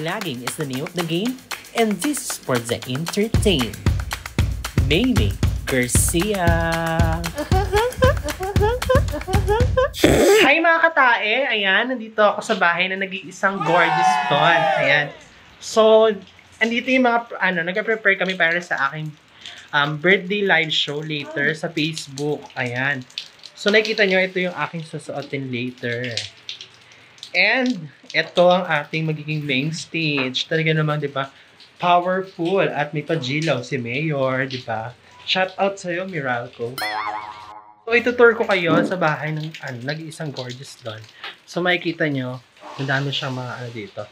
Vlogging is the name of the game, and this is for the entertain. Mamie Garcia. Hi mga katae! Ayan, nandito ako sa bahay na nag-iisang gorgeous ton. Ayan. So, andito yung mga, ano, nag-prepare kami para sa aking um, birthday live show later sa Facebook. Ayan. So, nakikita nyo, ito yung aking susuotin later. And, ito ang ating magiging main stage. Talaga naman, di ba? Powerful at may pajilaw si Mayor, di ba? Shout out sa'yo, Miralco. So, itutour ko kayo sa bahay ng ano, nag-iisang gorgeous doon. So, makikita nyo, ang dami siyang mga ano dito.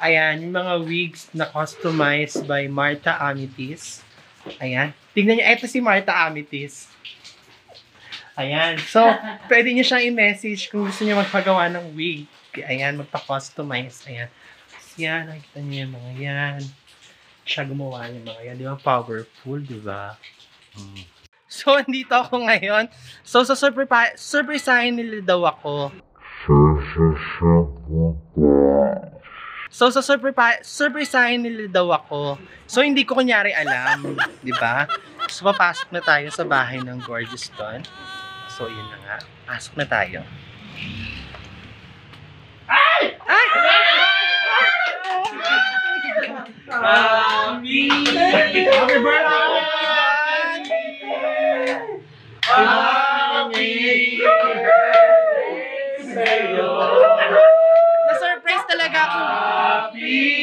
Ayan, yung mga wigs na customized by Martha Amitis. Ayan. Tignan nyo, eto si Martha Amitis. Ayan. So, pwede nyo siyang i-message kung gusto nyo magpagawa ng wig. Ayan, magpa-customize. Ayan. Yan, nakikita nyo yung mga yan. Siya gumawa yung mga yan. Di ba? Powerful, di ba? Mm. So, andito ako ngayon. So, sa surprise, surprisehin nila daw ako. So, sa surprise, surprisehin nila daw ako. So, hindi ko kunyari alam. di ba? So, papasok na tayo sa bahay ng Gorgeous Don. So, yun na nga. Pasok na tayo. Ay! Ay! Happy Happy birthday! Happy birthday Na-surprise talaga ako. Happy Happy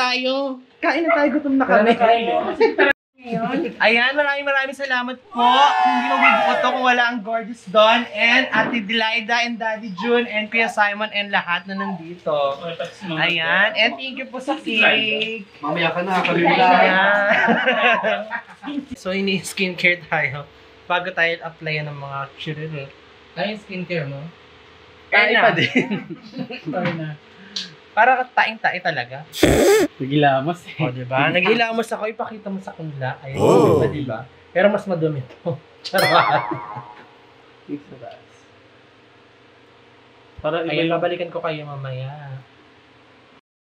tayo. Kain na tayo, gutom na kami. Ayan, maraming maraming salamat po. Hindi mabibuo to kung wala ang gorgeous Don and Ate Delilah and Daddy June and Kuya Simon and lahat na nandito. Ayan, and thank you po sa cake. Mamaya ka na. Ayan. so, ini-skincare tayo bago tayo applyan ng mga. Ano yung skincare mo? Kain pa din. Sorry na. Para taing-tae talaga. Nagilamos eh. O, diba? Naghilamos ako, ipakita mo sa kanila. Ayun, oh. diba, diba? Pero mas madumi to. Charot. Para Ayun, babalikan ko kayo mamaya.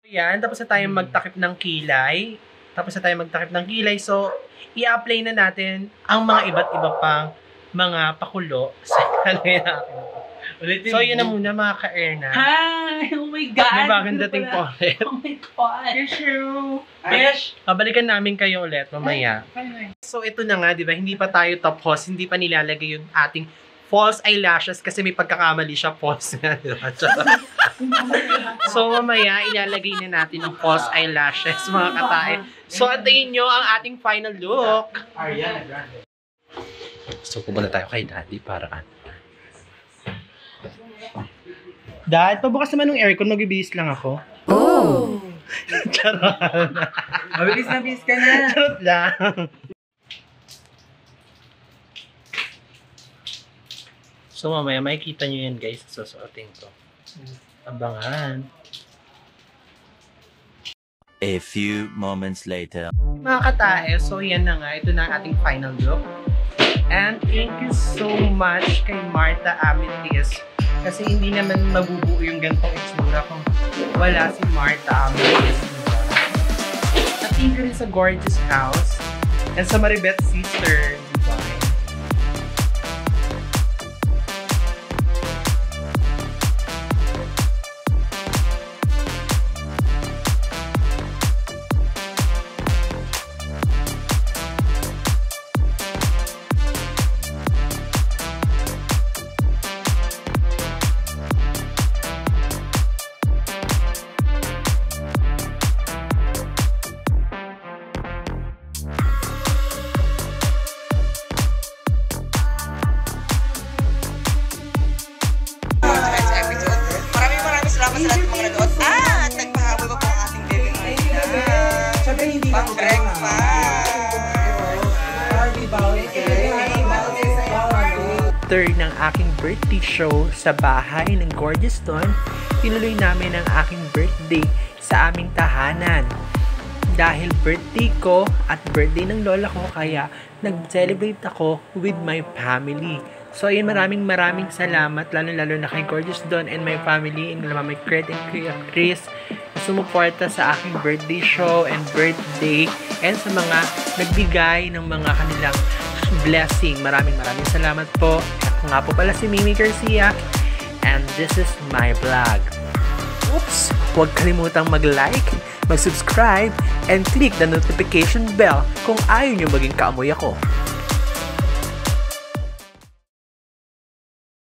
Yan, tapos na tayo magtakip ng kilay. Tapos na tayo magtakip ng kilay. So, i-apply na natin ang mga iba't iba pang mga pakulo sa kanila. Ulitin So, yun na muna mga ka-Erna. Hi! My God! May bagong dating po ulit. Oh my God! Issue! Besh! Babalikan namin kayo ulit mamaya. So, ito na nga, di ba? Hindi pa tayo tapos. Hindi pa nilalagay yung ating false eyelashes kasi may pagkakamali siya false nga, di ba? so, mamaya, ilalagay na natin ang false eyelashes, mga katae. So, antayin nyo ang ating final look. Ariana Grande. So, pumunta tayo kay Daddy para ano. Dad, pabukas naman ng aircon, magbibihis lang ako. Oh! Charot. Mabilis na bis ka na! Charot lang. So mamaya makikita nyo yan guys sa susuotin ko. Abangan. A few moments later. Mga katae, so yan na nga. Ito na ang ating final look. And thank you so much kay Martha Amitis. Kasi hindi naman mabubuo yung gantong itsura kung wala si Martha Amitis. At you rin sa Gorgeous House and sa Maribet Sister after ng aking birthday show sa bahay ng Gorgeous Dawn, tinuloy namin ang aking birthday sa aming tahanan. Dahil birthday ko at birthday ng lola ko, kaya nag-celebrate ako with my family. So, ayun, maraming maraming salamat, lalo-lalo na kay Gorgeous Dawn and my family, and Mama Cred and Kuya Chris, sumuporta sa aking birthday show and birthday, and sa mga nagbigay ng mga kanilang blessing. Maraming maraming salamat po. Ako nga po pala si Mimi Garcia, and this is my vlog. Oops! Huwag kalimutang mag-like, mag-subscribe, and click the notification bell kung ayaw nyo maging kaamoy ako.